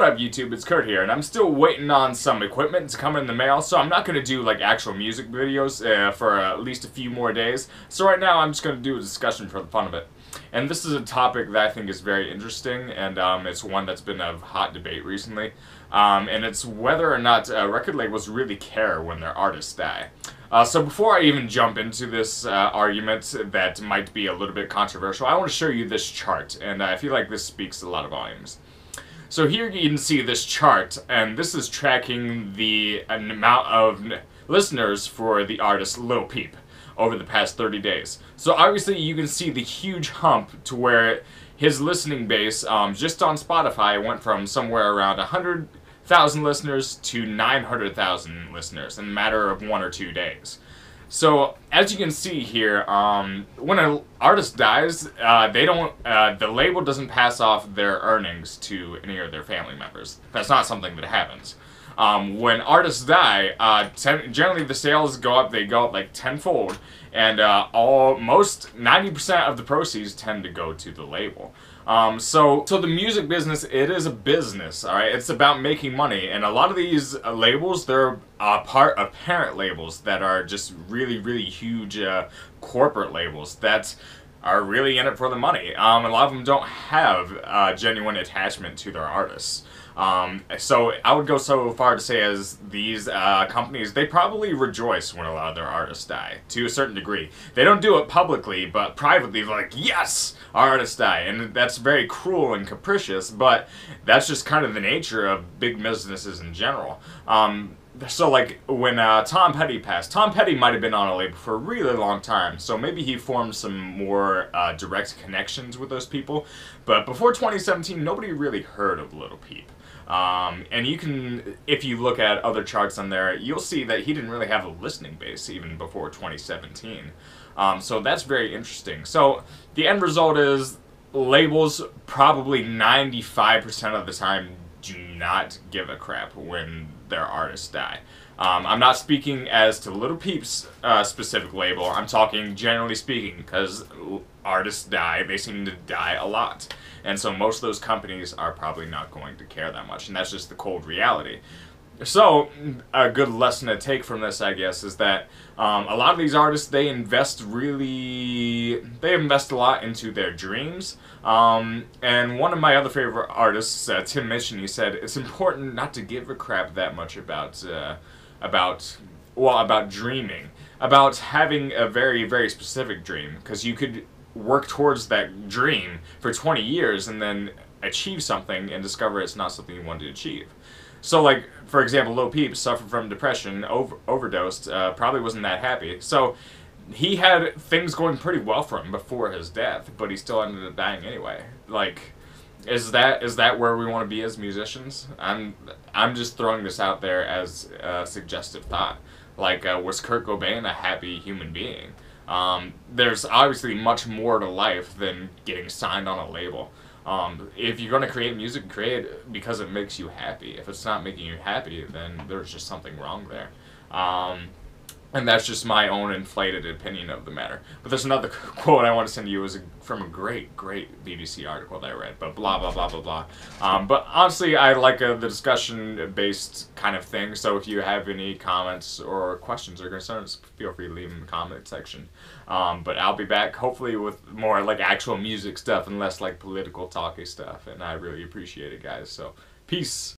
up YouTube? It's Kurt here, and I'm still waiting on some equipment to come in the mail, so I'm not going to do like actual music videos uh, for uh, at least a few more days. So right now I'm just going to do a discussion for the fun of it. And this is a topic that I think is very interesting, and um, it's one that's been a hot debate recently. Um, and it's whether or not uh, record labels really care when their artists die. Uh, so before I even jump into this uh, argument that might be a little bit controversial, I want to show you this chart, and I feel like this speaks a lot of volumes. So here you can see this chart, and this is tracking the amount of listeners for the artist Lil Peep over the past 30 days. So obviously you can see the huge hump to where his listening base um, just on Spotify went from somewhere around 100,000 listeners to 900,000 listeners in a matter of one or two days. So as you can see here, um, when an artist dies, uh, they don't. Uh, the label doesn't pass off their earnings to any of their family members. That's not something that happens. Um, when artists die, uh, ten, generally the sales go up. They go up like tenfold, and uh, almost ninety percent of the proceeds tend to go to the label. Um, so, so the music business, it is a business, all right. It's about making money, and a lot of these uh, labels, they're uh, part of parent labels that are just really, really huge uh, corporate labels that are really in it for the money. Um, a lot of them don't have uh, genuine attachment to their artists. Um, so I would go so far to say as these uh, companies, they probably rejoice when a lot of their artists die, to a certain degree. They don't do it publicly, but privately, they're like, yes, our artists die. And that's very cruel and capricious, but that's just kind of the nature of big businesses in general. Um, so like when uh, Tom Petty passed, Tom Petty might have been on a label for a really long time, so maybe he formed some more uh, direct connections with those people. But before 2017, nobody really heard of Little Peep. Um, and you can, if you look at other charts on there, you'll see that he didn't really have a listening base even before 2017. Um, so that's very interesting. So the end result is labels probably 95% of the time do not give a crap when their artists die. Um, I'm not speaking as to Little Peep's uh, specific label. I'm talking generally speaking because artists die. They seem to die a lot. And so most of those companies are probably not going to care that much. And that's just the cold reality. So, a good lesson to take from this, I guess, is that um, a lot of these artists, they invest really, they invest a lot into their dreams. Um, and one of my other favorite artists, uh, Tim Minchin, he said, it's important not to give a crap that much about, uh, about, well, about dreaming. About having a very, very specific dream. Because you could work towards that dream for 20 years and then achieve something and discover it's not something you wanted to achieve. So, like, for example, Lil Peep suffered from depression, over- overdosed, uh, probably wasn't that happy. So, he had things going pretty well for him before his death, but he still ended up dying anyway. Like, is that is that where we want to be as musicians? I'm I'm just throwing this out there as a suggestive thought. Like, uh, was Kurt Cobain a happy human being? Um, there's obviously much more to life than getting signed on a label. Um, if you're going to create music, create it because it makes you happy. If it's not making you happy, then there's just something wrong there. Um, and that's just my own inflated opinion of the matter. But there's another quote I want to send you is from a great, great BBC article that I read. But blah blah blah blah blah. Um, but honestly, I like uh, the discussion-based kind of thing. So if you have any comments or questions or concerns, feel free to leave them in the comment section. Um, but I'll be back hopefully with more like actual music stuff and less like political talky stuff. And I really appreciate it, guys. So peace.